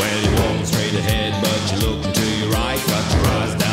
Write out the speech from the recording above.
Well, you're walking straight ahead, but you're looking to your right. Got your eyes down.